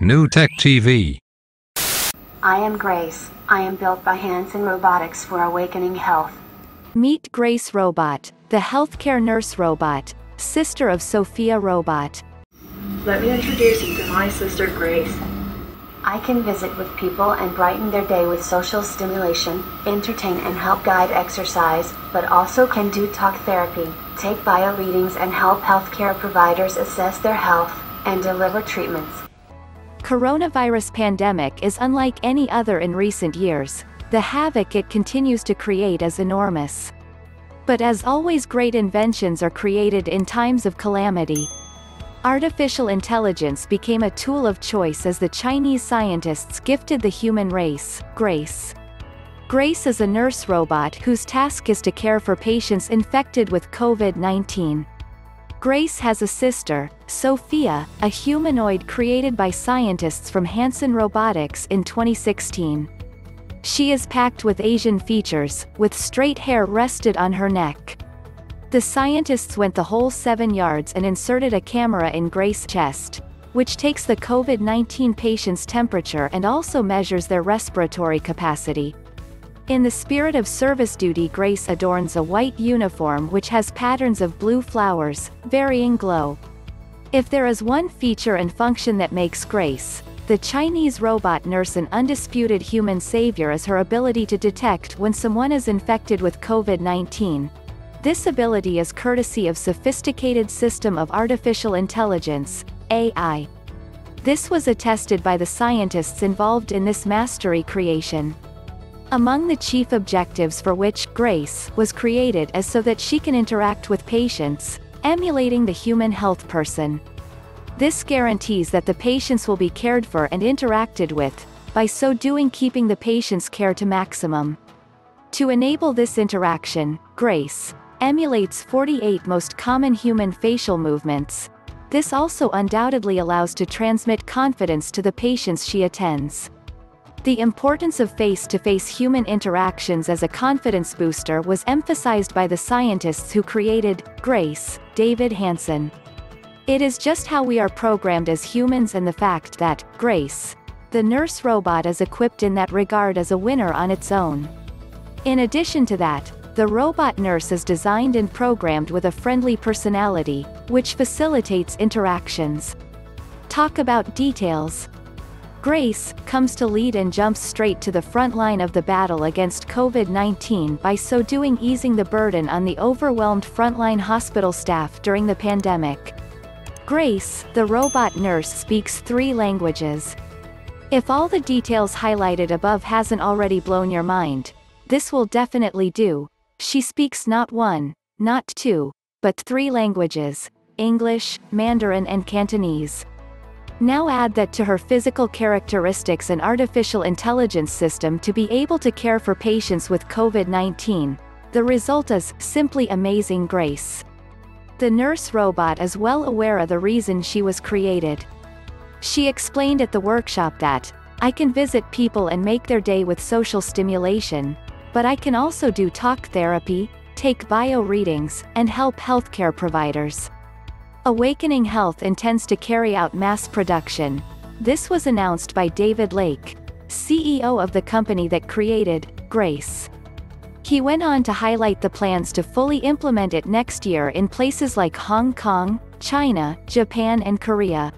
New Tech TV. I am Grace. I am built by Hanson Robotics for Awakening Health. Meet Grace Robot, the healthcare nurse robot, sister of Sophia Robot. Let me introduce you to my sister Grace. I can visit with people and brighten their day with social stimulation, entertain and help guide exercise, but also can do talk therapy, take bio readings and help healthcare providers assess their health and deliver treatments. Coronavirus pandemic is unlike any other in recent years. The havoc it continues to create is enormous. But as always great inventions are created in times of calamity. Artificial intelligence became a tool of choice as the Chinese scientists gifted the human race, Grace. Grace is a nurse robot whose task is to care for patients infected with COVID-19. Grace has a sister, Sophia, a humanoid created by scientists from Hanson Robotics in 2016. She is packed with Asian features, with straight hair rested on her neck. The scientists went the whole seven yards and inserted a camera in Grace's chest, which takes the COVID-19 patient's temperature and also measures their respiratory capacity. In the spirit of service duty Grace adorns a white uniform which has patterns of blue flowers, varying glow. If there is one feature and function that makes Grace, the Chinese robot nurse an undisputed human savior is her ability to detect when someone is infected with COVID-19. This ability is courtesy of sophisticated system of artificial intelligence, AI. This was attested by the scientists involved in this mastery creation. Among the chief objectives for which Grace was created is so that she can interact with patients, emulating the human health person. This guarantees that the patients will be cared for and interacted with, by so doing keeping the patient's care to maximum. To enable this interaction, Grace emulates 48 most common human facial movements. This also undoubtedly allows to transmit confidence to the patients she attends. The importance of face-to-face human interactions as a confidence booster was emphasized by the scientists who created Grace, David Hanson. It is just how we are programmed as humans and the fact that Grace, the nurse robot is equipped in that regard as a winner on its own. In addition to that, the robot nurse is designed and programmed with a friendly personality, which facilitates interactions. Talk about details, Grace comes to lead and jumps straight to the front line of the battle against COVID-19 by so doing easing the burden on the overwhelmed frontline hospital staff during the pandemic. Grace, the robot nurse speaks three languages. If all the details highlighted above hasn't already blown your mind, this will definitely do. She speaks not one, not two, but three languages, English, Mandarin and Cantonese. Now add that to her physical characteristics and artificial intelligence system to be able to care for patients with COVID-19. The result is simply amazing grace. The nurse robot is well aware of the reason she was created. She explained at the workshop that, I can visit people and make their day with social stimulation, but I can also do talk therapy, take bio readings, and help healthcare providers. Awakening Health intends to carry out mass production. This was announced by David Lake, CEO of the company that created Grace. He went on to highlight the plans to fully implement it next year in places like Hong Kong, China, Japan and Korea.